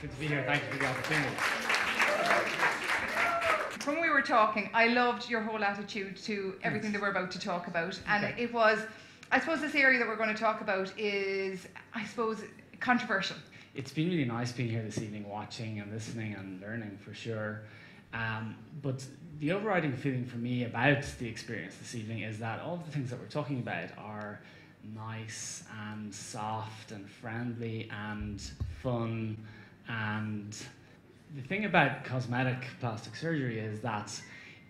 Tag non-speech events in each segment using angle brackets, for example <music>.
Good to be here. Thank you for the opportunity. When we were talking, I loved your whole attitude to everything that we're about to talk about. And Okay. it was, I suppose, this area that we're going to talk about is, I suppose, controversial. It's been really nice being here this evening, watching and listening and learning for sure. Um, but the overriding feeling for me about the experience this evening is that all the things that we're talking about are nice and soft and friendly and fun. And the thing about cosmetic plastic surgery is that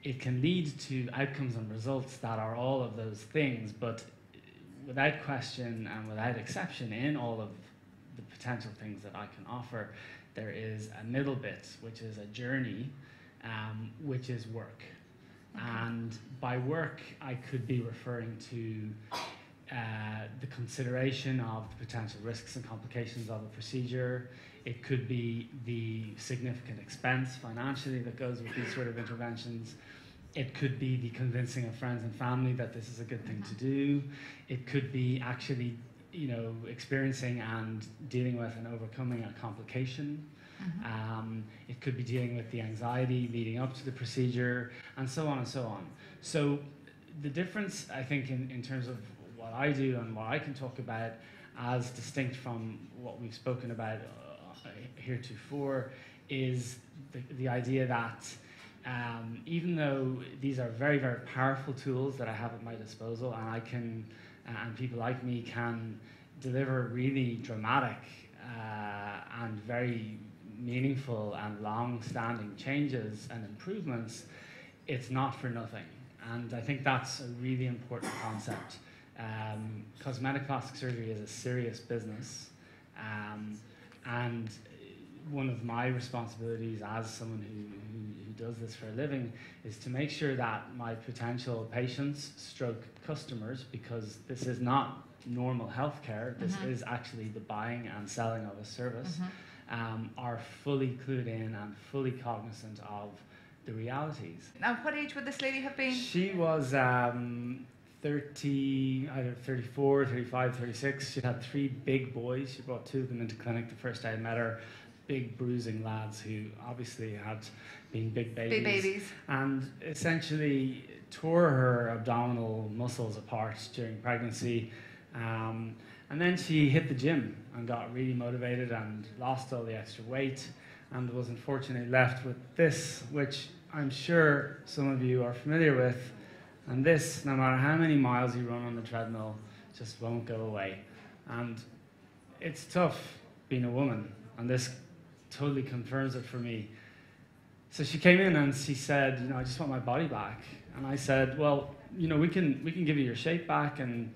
it can lead to outcomes and results that are all of those things, but without question and without exception, in all of the potential things that I can offer, there is a middle bit, which is a journey, um, which is work. And by work, I could be referring to uh, the consideration of the potential risks and complications of a procedure. It could be the significant expense financially that goes with these sort of interventions. It could be the convincing of friends and family that this is a good thing to do. It could be actually, you know, experiencing and dealing with and overcoming a complication. Um, it could be dealing with the anxiety leading up to the procedure, and so on and so on. So, the difference, I think, in, in terms of what I do and what I can talk about, as distinct from what we've spoken about uh, heretofore, is the, the idea that um, even though these are very, very powerful tools that I have at my disposal, and I can, and people like me can deliver really dramatic uh, and very meaningful and long-standing changes and improvements, it's not for nothing. And I think that's a really important concept. Um, cosmetic plastic surgery is a serious business, um, and one of my responsibilities as someone who, who, who does this for a living is to make sure that my potential patients stroke customers because this is not normal healthcare. This Mhm. is actually the buying and selling of a service. Um, are fully clued in and fully cognizant of the realities. Now, what age would this lady have been? she was um, 30, either 34, 35, 36. She'd had three big boys. She brought two of them into clinic the first day I met her. Big bruising lads who obviously had been big babies. Big babies. And essentially tore her abdominal muscles apart during pregnancy. Um, and then she hit the gym and got really motivated and lost all the extra weight and was unfortunately left with this, which I'm sure some of you are familiar with. And this, no matter how many miles you run on the treadmill, just won't go away. And it's tough being a woman, and this totally confirms it for me. So she came in and she said, you know, I just want my body back. And I said, well, you know, we can we can give you your shape back and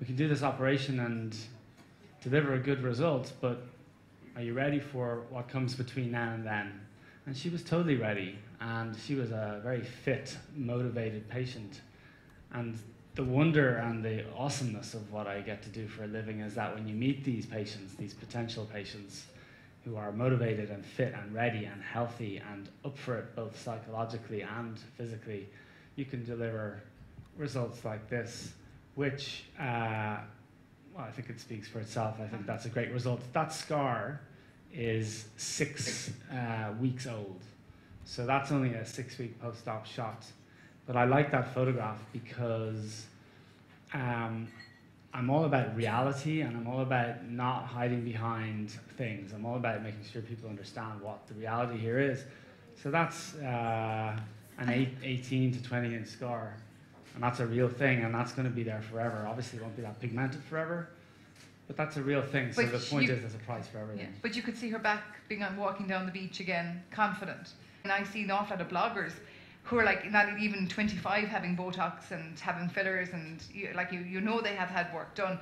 we can do this operation and deliver a good result, but are you ready for what comes between now and then? And she was totally ready, and she was a very fit, motivated patient. And the wonder and the awesomeness of what I get to do for a living is that when you meet these patients, these potential patients who are motivated and fit and ready and healthy and up for it both psychologically and physically, you can deliver results like this, which, uh, well, I think it speaks for itself. I think that's a great result. That scar is six uh, weeks old. So that's only a six week post op shot. But I like that photograph because um, I'm all about reality and I'm all about not hiding behind things. I'm all about making sure people understand what the reality here is. So that's uh, an eight, 18 to 20 inch scar. And that's a real thing and that's going to be there forever. Obviously, it won't be that pigmented forever. But that's a real thing. So But the point you- is, there's a price for Yeah. everything. But you could see her back being on walking down the beach again, confident. And I see an awful lot of bloggers who are like not even 25 having Botox and having fillers and you, like you, you know they have had work done.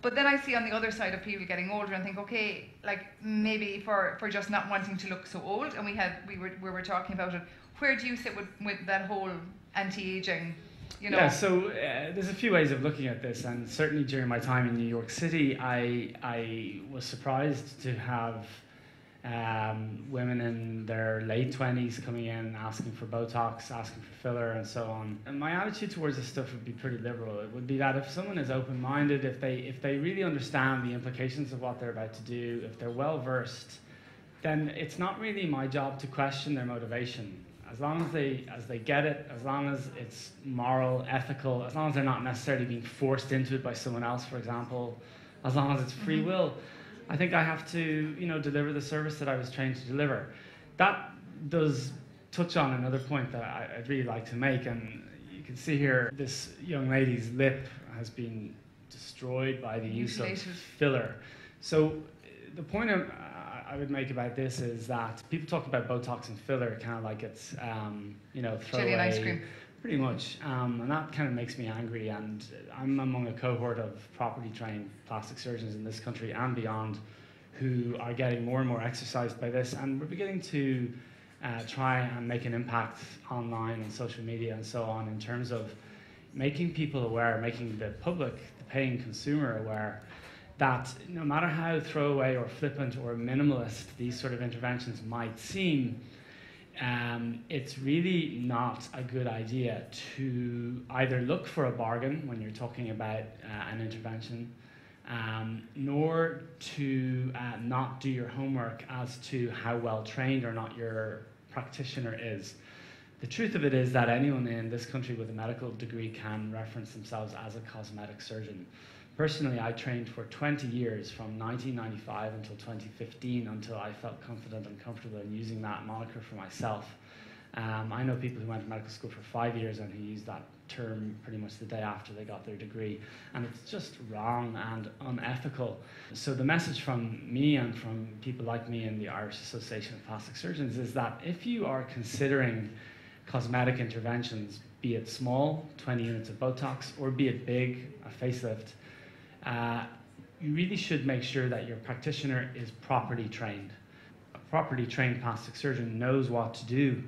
But then I see on the other side of people getting older and think, okay, like maybe for, for just not wanting to look so old, and we had we were we were talking about it. Where do you sit with, with that whole anti-aging? You know, Yeah, so uh, there's a few ways of looking at this, and certainly during my time in New York City, I I was surprised to have in their late twenties coming in asking for Botox, asking for filler, and so on. And my attitude towards this stuff would be pretty liberal. It would be that if someone is open-minded, if they if they really understand the implications of what they're about to do, if they're well versed, then it's not really my job to question their motivation. As long as they as they get it, as long as it's moral, ethical, as long as they're not necessarily being forced into it by someone else, for example, as long as it's free mm-hmm. will, I think I have to you know deliver the service that I was trained to deliver. That does touch on another point that I, would really like to make, and you can see here this young lady's lip has been destroyed by the use of filler. So the point I'm, I would make about this is that people talk about Botox and filler kind of like it's, um, you know, throwaway. ice cream. Pretty much. Um, and that kind of makes me angry. And I'm among a cohort of properly trained plastic surgeons in this country and beyond who are getting more and more exercised by this. And we're beginning to uh, try and make an impact online and social media and so on in terms of making people aware, making the public, the paying consumer aware that no matter how throwaway or flippant or minimalist these sort of interventions might seem, um, it's really not a good idea to either look for a bargain when you're talking about uh, an intervention, um, nor to uh, not do your homework as to how well trained or not your practitioner is. The truth of it is that anyone in this country with a medical degree can reference themselves as a cosmetic surgeon. Personally, I trained for 20 years from 1995 until 2015 until I felt confident and comfortable in using that moniker for myself. Um, I know people who went to medical school for five years and who used that term pretty much the day after they got their degree, and it's just wrong and unethical. So, the message from me and from people like me in the Irish Association of Plastic Surgeons is that if you are considering cosmetic interventions, be it small, 20 units of Botox, or be it big, a facelift, uh, you really should make sure that your practitioner is properly trained. A properly trained plastic surgeon knows what to do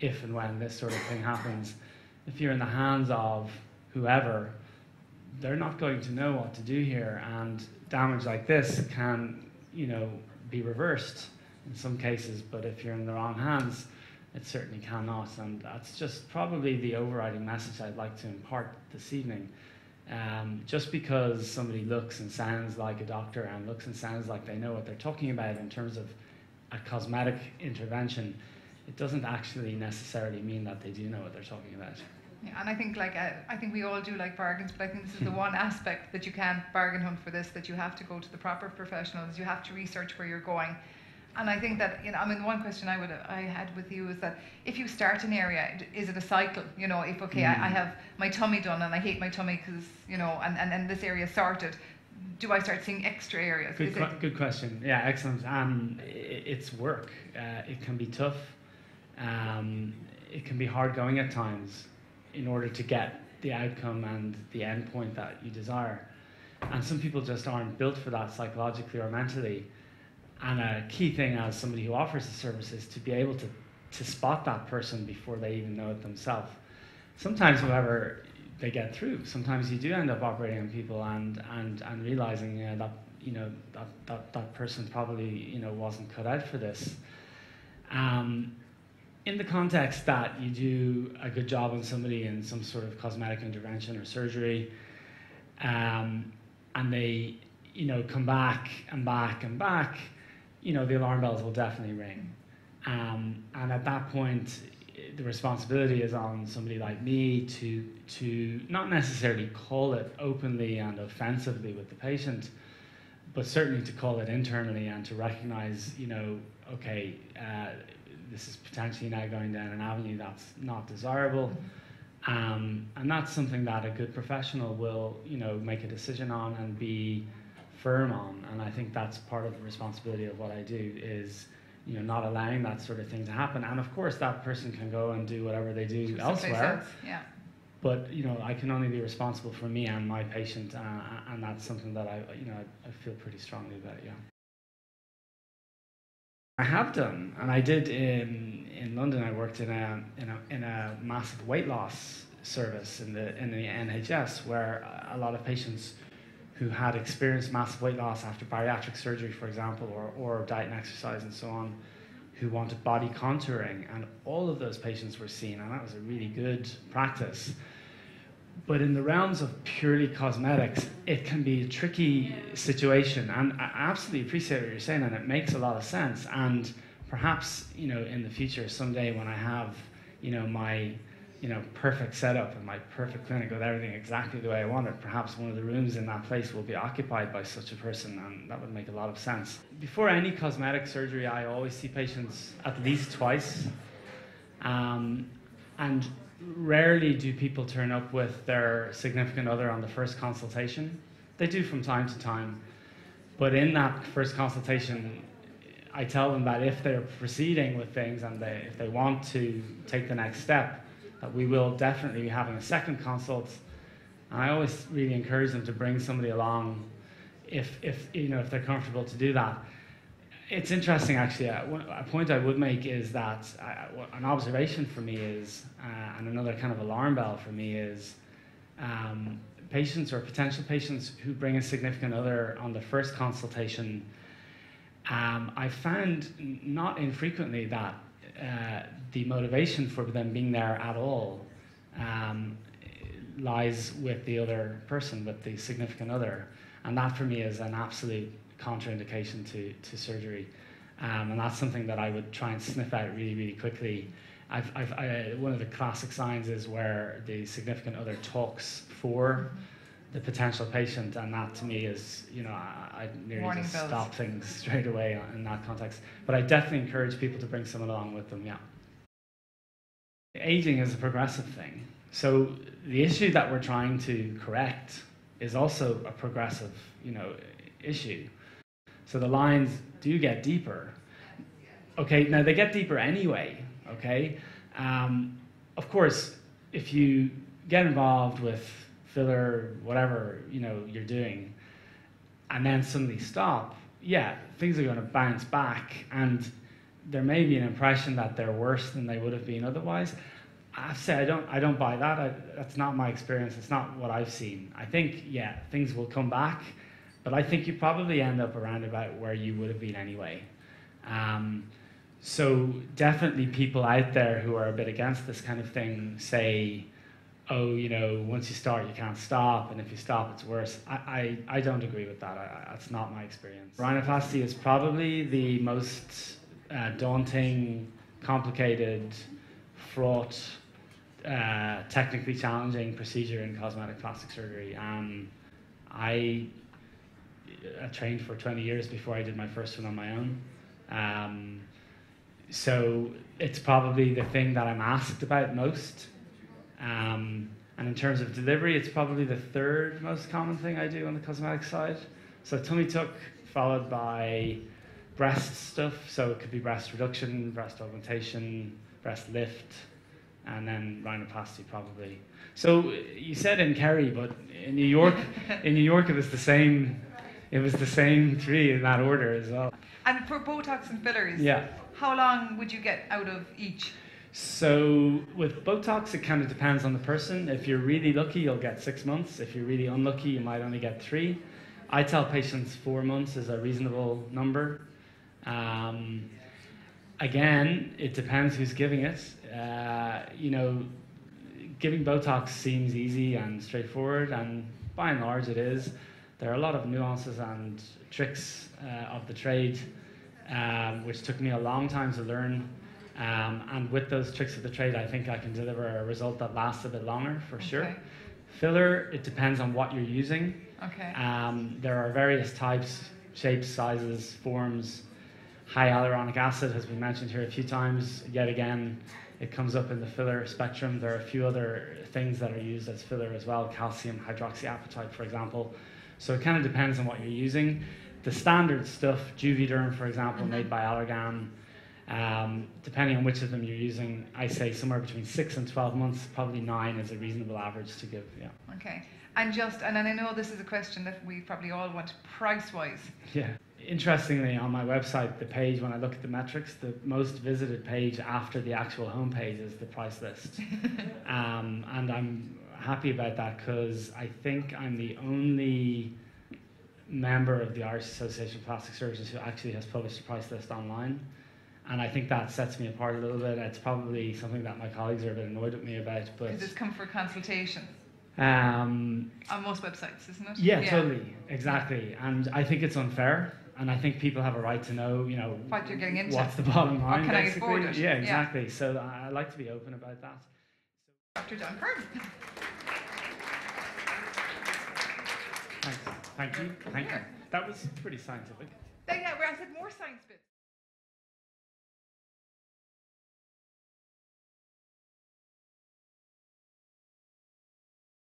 if and when this sort of thing happens. If you're in the hands of whoever, they're not going to know what to do here, and damage like this can, you know, be reversed in some cases. But if you're in the wrong hands, it certainly cannot, and that's just probably the overriding message I'd like to impart this evening. Um, just because somebody looks and sounds like a doctor and looks and sounds like they know what they're talking about in terms of a cosmetic intervention, it doesn't actually necessarily mean that they do know what they're talking about. Yeah, and I think like uh, I think we all do like bargains, but I think this is the <laughs> one aspect that you can't bargain hunt for this. That you have to go to the proper professionals. You have to research where you're going and I think that you know, I mean, one question I would I had with you is that if you start an area, is it a cycle? You know, if okay, mm. I, I, hmm. have my tummy done and I hate my tummy because you know, and, and and this area sorted, do I start seeing extra areas? Good, qu- good question. Yeah, excellent. Um, it, it's work. Uh, it can be tough. Um, it can be hard going at times, in order to get the outcome and the end point that you desire. And some people just aren't built for that psychologically or mentally. And a key thing as somebody who offers the service is to be able to, to spot that person before they even know it themselves. Sometimes, however, they get through. Sometimes you do end up operating on people and, and, and realizing you know, that you know that, that, that person probably you know wasn't cut out for this. Um, in the context that you do a good job on somebody in some sort of cosmetic intervention or surgery, um, and they you know come back and back and back, you know, the alarm bells will definitely ring. Um, and at that point, the responsibility is on somebody like me to to not necessarily call it openly and offensively with the patient, but certainly to call it internally and to recognize, you know, okay, uh, this is potentially now going down an avenue that's not desirable. Um, and that's something that a good professional will, you know, make a decision on and be firm on. And I think that's part of the responsibility of what I do is you know not allowing that sort of thing to happen. And of course, that person can go and do whatever they do elsewhere. Yeah. But you know, I can only be responsible for me and my patient, uh, and that's something that I you know I, I feel pretty strongly about. Yeah. I have done, and I did in in London. I worked in a in a in a massive weight loss service in the in the NHS, where a lot of patients who had experienced massive weight loss after bariatric surgery, for example, or, or diet and exercise and so on, who wanted body contouring. And all of those patients were seen, and that was a really good practice. But in the realms of purely cosmetics, it can be a tricky situation. And I absolutely appreciate what you're saying, and it makes a lot of sense. And perhaps, you know, in the future, someday when I have, you know, my, you know, perfect setup and my perfect clinic with everything exactly the way I want it, perhaps one of the rooms in that place will be occupied by such a person, and that would make a lot of sense. Before any cosmetic surgery, I always see patients at least twice. Um, and rarely do people turn up with their significant other on the first consultation. They do from time to time. But in that first consultation, I tell them that if they're proceeding with things and they, if they want to take the next step, that we will definitely be having a second consult. And I always really encourage them to bring somebody along if, if, you know, if they're comfortable to do that it's interesting, actually. Uh, a point I would make is that uh, an observation for me is, uh, and another kind of alarm bell for me is, um, patients or potential patients who bring a significant other on the first consultation. Um, I found not infrequently that uh, the motivation for them being there at all um, lies with the other person, with the significant other. And that for me is an absolute contraindication to, to surgery. Um, and that's something that I would try and sniff out really, really quickly. I've, I've, I, one of the classic signs is where the significant other talks for the potential patient, and that to me is, you know, I, I nearly Warning just bells. stop things straight away in that context. But I definitely encourage people to bring someone along with them, yeah. Aging is a progressive thing. So the issue that we're trying to correct is also a progressive, you know, issue. So the lines do get deeper. Okay, now they get deeper anyway, okay? Um, of course, if you get involved with filler, whatever, you know, you're doing, and then suddenly stop, yeah, things are going to bounce back, and there may be an impression that they're worse than they would have been otherwise. I have to say, I don't, I don't buy that. I, that's not my experience. It's not what I've seen. I think, yeah, things will come back but I think you probably end up around about where you would have been anyway. Um, so definitely people out there who are a bit against this kind of thing say, oh, you know, once you start, you can't stop, and if you stop, it's worse. I, I, I don't agree with that. I, that's not my experience. Rhinoplasty is probably the most uh, daunting, complicated, fraught, uh, technically challenging procedure in cosmetic plastic surgery. Um, I I trained for 20 years before I did my first one on my own. Um, so it's probably the thing that I'm asked about most. Um, and in terms of delivery, it's probably the third most common thing I do on the cosmetic side. So tummy tuck, followed by breast stuff. So it could be breast reduction, breast augmentation, breast lift, and then rhinoplasty probably. So you said in Kerry, but in New York, in New York it was the same it was the same three in that order as well. And for Botox and fillers, Yeah. how long would you get out of each? So with Botox, it kind of depends on the person. If you're really lucky, you'll get six months. If you're really unlucky, you might only get three. I tell patients four months is a reasonable number. Um, again, it depends who's giving it. Uh, you know, giving Botox seems easy and straightforward, and by and large, it is. There are a lot of nuances and tricks uh, of the trade, um, which took me a long time to learn. Um, and with those tricks of the trade, I think I can deliver a result that lasts a bit longer for Okay. sure. Filler, it depends on what you're using. Okay. Um, there are various types, shapes, sizes, forms. High hyaluronic acid has been mentioned here a few times. Yet again, it comes up in the filler spectrum. There are a few other things that are used as filler as well, calcium hydroxyapatite, for example. So it kind of depends on what you're using. The standard stuff, Juvederm, for example, made by Allergan, um, depending on which of them you're using, I say somewhere between six and 12 months, probably nine is a reasonable average to give. Yeah. Okay. And just, and I know this is a question that we probably all want price wise. Yeah. Interestingly, on my website, the page, when I look at the metrics, the most visited page after the actual homepage is the price list. <laughs> um, and I'm happy about that because I think I'm the only member of the Irish Association of Plastic Surgeons who actually has published a price list online. And I think that sets me apart a little bit. It's probably something that my colleagues are a bit annoyed at me about. Because it's come for consultation. Um, On most websites, isn't it? Yeah, yeah, totally, exactly. And I think it's unfair. And I think people have a right to know, you know, what you're getting into. What's the bottom line? Or can basically. I afford it? Yeah, exactly. Yeah. So I like to be open about that. Dr. Dunford. Thanks. Thank you. Thank you. That was pretty scientific. Yeah, I said more science bits.